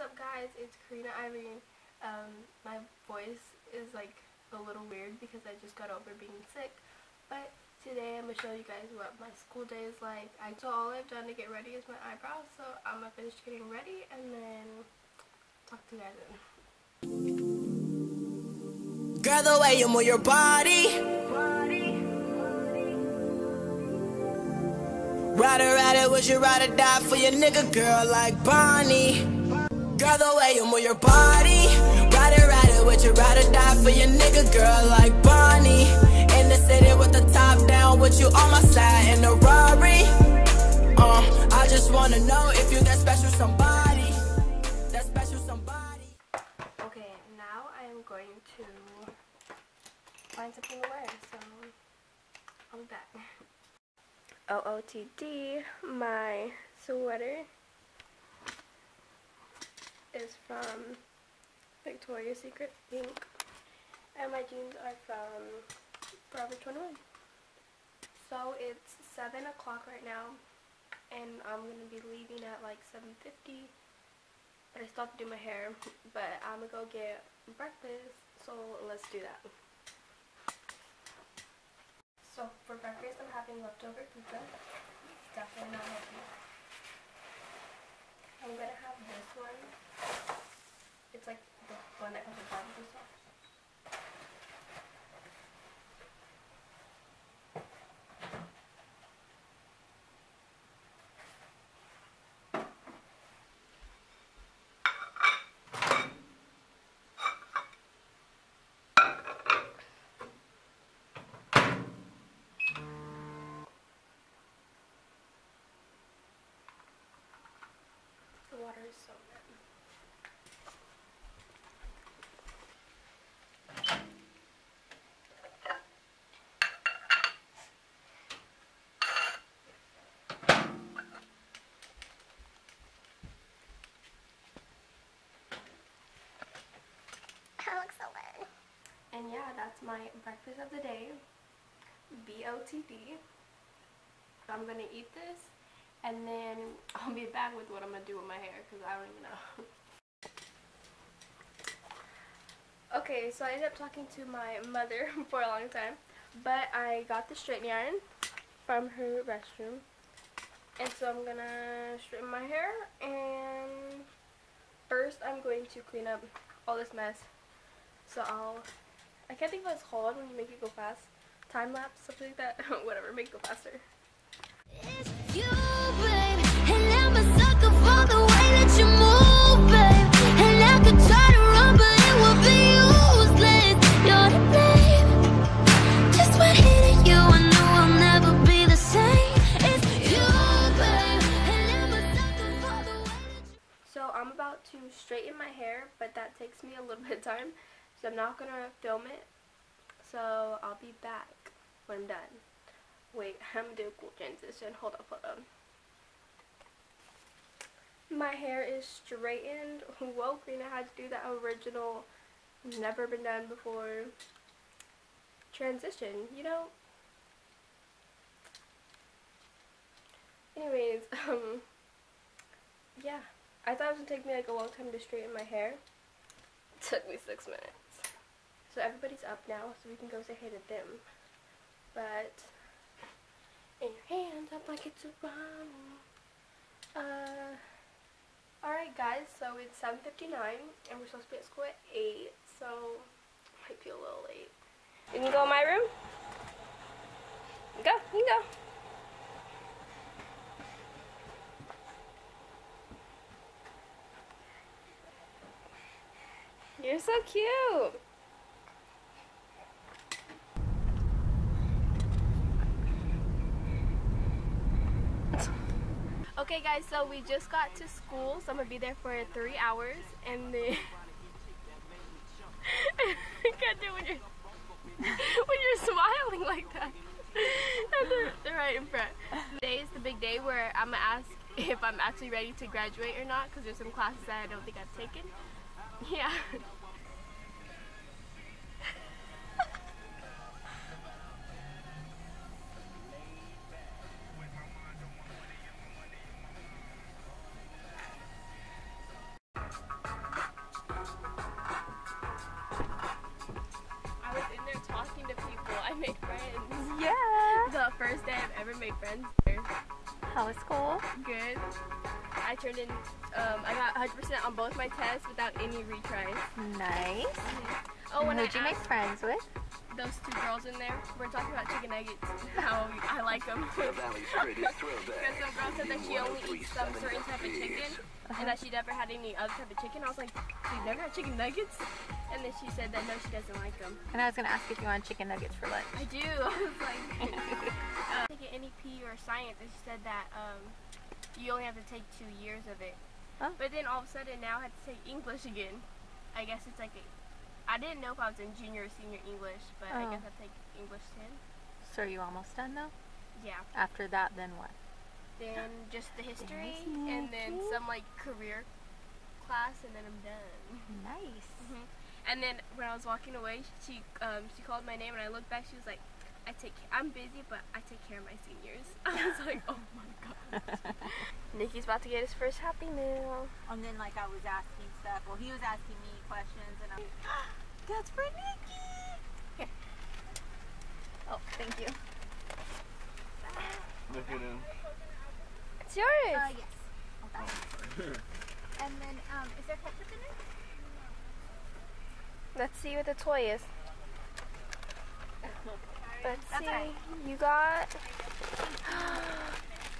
What's up guys, it's Carina Irene. Um, my voice is like a little weird because I just got over being sick, but today I'm going to show you guys what my school day is like. I So all I've done to get ready is my eyebrows, so I'm going to finish getting ready and then talk to you guys then. Girl, the way you move your body. Ride it, ride it, would you ride or die for your nigga, girl, like Bonnie? Girl, the way you move your body. Ride it, ride it, would you ride or die for your nigga, girl, like Bonnie? In the city with the top down, with you on my side in the Rari. Uh, I just wanna know if you that special somebody. That special somebody. Okay, now I am going to find something to wear, so I'll be back. OOTD, my sweater is from Victoria's Secret Pink, and my jeans are from Forever 21. So it's 7 o'clock right now, and I'm going to be leaving at like 7.50, but I still have to do my hair, but I'm going to go get breakfast, so let's do that. So for breakfast, I'm having leftover pizza. Definitely not healthy. I'm gonna have this one. It's like the one that comes with barbecue sauce. Water is so good. That looks so weird. And yeah, that's my breakfast of the day. B-O-T-D. I'm gonna eat this and then I'll be back with what I'm gonna do with my hair because I don't even know. okay, so I ended up talking to my mother for a long time, but I got the straightening iron from her restroom. And so I'm gonna straighten my hair and first I'm going to clean up all this mess. So I'll, I can't think of what it's called when you make it go fast. Time lapse, something like that. Whatever, make it go faster. I'm about to straighten my hair, but that takes me a little bit of time. So I'm not going to film it. So I'll be back when I'm done. Wait, I'm going to do a cool transition. Hold up, hold up. My hair is straightened. Whoa, Green, I had to do that original, never been done before transition, you know? Anyways, um, yeah. I thought it was to take me like a long time to straighten my hair. It took me six minutes. So everybody's up now, so we can go say hey to them. But, in your hands up like it's a bomb. Uh, alright guys, so it's 7.59, and we're supposed to be at school at 8, so might be a little late. You can go in my room? Go, you can go. You're so cute. Okay guys, so we just got to school, so I'm gonna be there for three hours, and then I can't do it when you're when you're smiling like that. And they're, they're right in front. Today is the big day where I'm gonna ask if I'm actually ready to graduate or not, because there's some classes that I don't think I've taken. Yeah. make friends. Yeah. The first day I've ever made friends. How was school? Good. I turned in, um, I got 100% on both my tests without any retries. Nice. Mm -hmm. Oh, and who'd you make friends with? Those two girls in there. We're talking about chicken nuggets. How I like them. because some girl said that she only eats some certain type of chicken, uh -huh. and that she never had any other type of chicken. I was like, you never had chicken nuggets. And then she said that no, she doesn't like them. And I was gonna ask if you want chicken nuggets for lunch. I do. I was like, uh, take an NEP or science, and she said that um, you only have to take two years of it. Oh. But then all of a sudden now I have to take English again. I guess it's like a, I didn't know if I was in junior or senior English, but I Oh. guess I take English 10. So are you almost done though? Yeah. After that, then what? Then just the history, and then some like career class, and then I'm done. Nice. And then when I was walking away, she um, she called my name, and I looked back. She was like, "I take. care, I'm busy, but I take care of my seniors." I was like, "Oh my god." Nikki's about to get his first Happy Meal. And then like I was asking stuff. Well, he was asking me questions, and I'm. Like, that's for Nikki. Oh, thank you. Look at him. It's yours. Uh, yes. Oh, that one. and then, um, is there ketchup in it? Let's see what the toy is. Let's see. right. You got.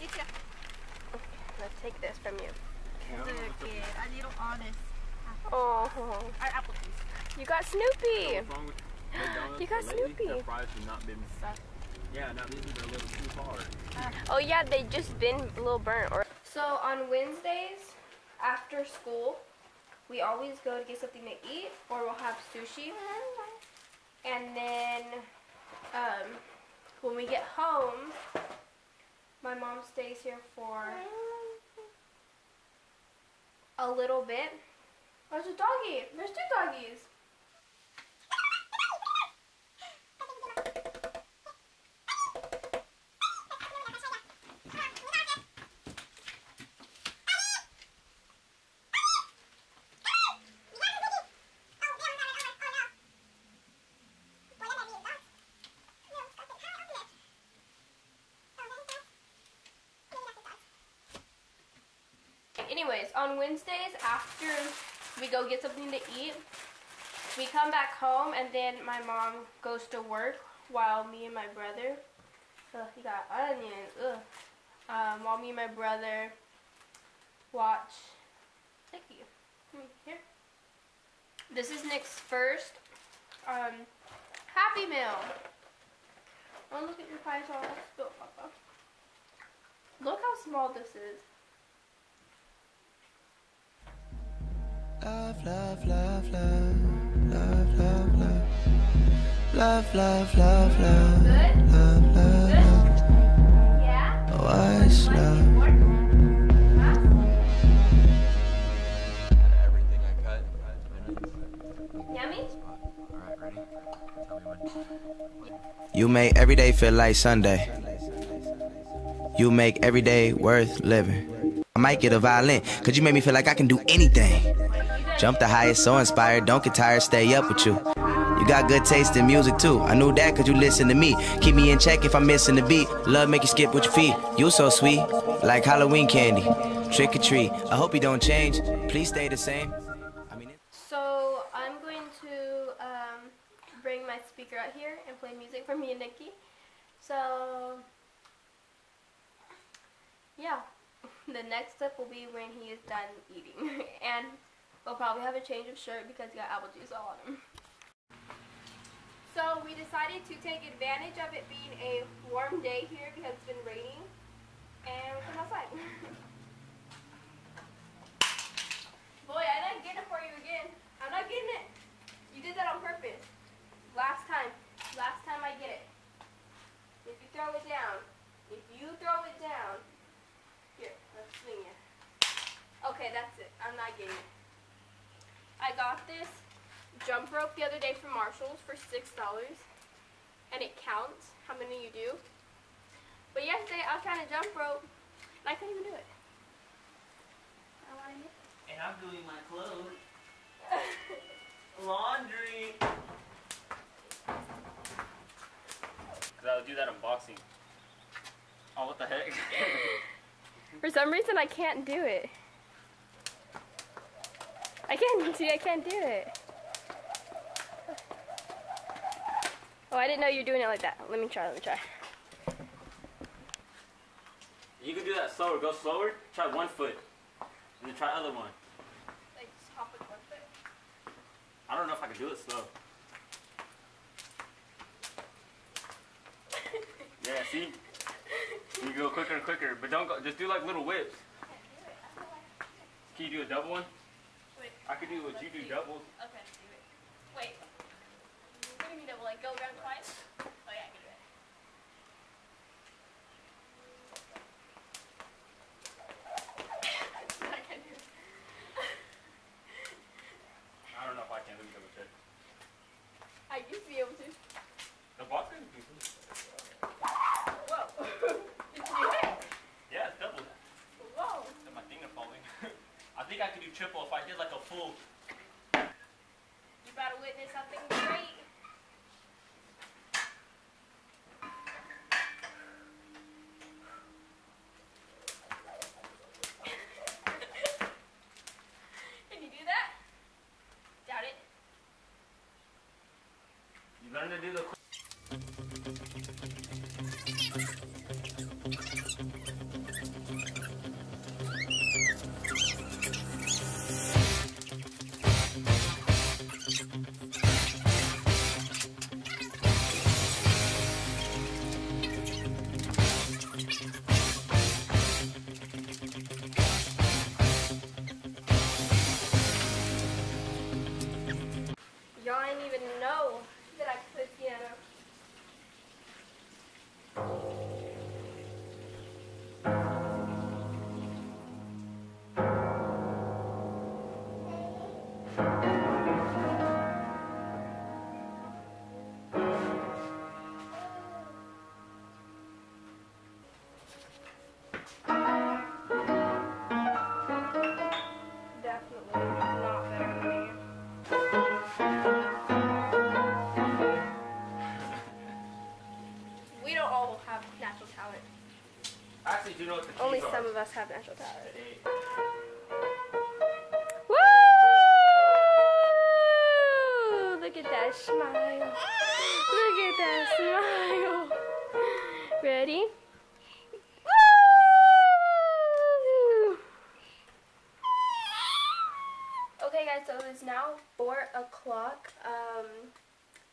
It's a Let's take this from you. good kid. A little honest. Oh, Or apple juice. you got Snoopy. What's wrong You got? Snoopy. Their fries have not been. Yeah, not maybe they're a little too hard. Oh yeah, they just been a little burnt. Or so on Wednesdays after school, we always go to get something to eat, or we'll have sushi. And then um, when we get home, my mom stays here for a little bit. There's a doggy. There's two doggies. Anyways, on Wednesdays after we go get something to eat, we come back home and then my mom goes to work while me and my brother, ugh, he got onions, ugh, um, while me and my brother watch, thank you, here. This is Nick's first um, Happy Meal. Oh, look at your pie sauce. Look how small this is. Love, love, love, love, love, love, love. Love, love, love, love, love, love, Good? love. What's love? more? Oh, huh? Everything I cut. Yummy? Alright, ready? Tell me when. You make every day feel like Sunday. You make every day worth living. I might get a violin, cause you make me feel like I can do anything. Jump the highest, so inspired, don't get tired, stay up with you. You got good taste in music too. I knew that cause you listen to me. Keep me in check if I'm missing the beat. Love make you skip with your feet. You so sweet, like Halloween candy. Trick or treat. I hope you don't change. Please stay the same. I mean, So I'm going to um, bring my speaker out here and play music for me and Nikki. So yeah, the next step will be when he is done eating, and we'll probably have a change of shirt because he got apple juice all on him. So we decided to take advantage of it being a warm day here because it's been raining, and we come outside. Boy, I didn't get it for you again. I'm not getting it. You did that on purpose. Last time. Last time I get it. If you throw it down. If you throw it down. Here, let's swing it. Okay, that's it. I'm not getting it. I got this jump rope the other day from Marshalls for six dollars. And it counts how many you do. But yesterday I was trying to jump rope and I couldn't even do it. I. And I'm doing my clothes. Laundry. Cause I would do that unboxing. Oh, what the heck? For some reason, I can't do it. I can't see. I can't do it. Oh, I didn't know you were doing it like that. Let me try. Let me try. you can do that slower. Go slower. Try one foot. And then try other one. Like just hop with one foot. I don't know if I can do it slow. Yeah, see? You go quicker and quicker, but don't go. Just do like little whips. Can you do a double one? I could do what you do, doubles. Okay, do it. Wait. What do you mean double? Like go around twice? To do the. Only are. some of us have natural talent. Woo! Look at that smile. Look at that smile. Ready? Woo! Okay guys, so it's now 4 o'clock.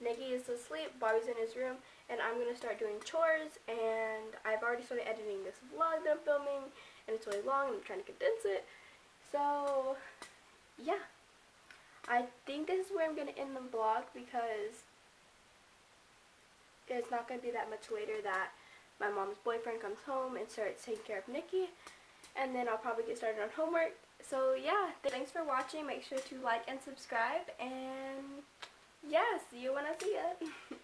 Nikki is asleep, Bobby's in his room, and I'm going to start doing chores, and I've already started editing this vlog that I'm filming, and it's really long, and I'm trying to condense it. So, yeah. I think this is where I'm going to end the vlog, because it's not going to be that much later that my mom's boyfriend comes home and starts taking care of Nikki, and then I'll probably get started on homework. So, yeah, thanks for watching. Make sure to like and subscribe, and see you I see you.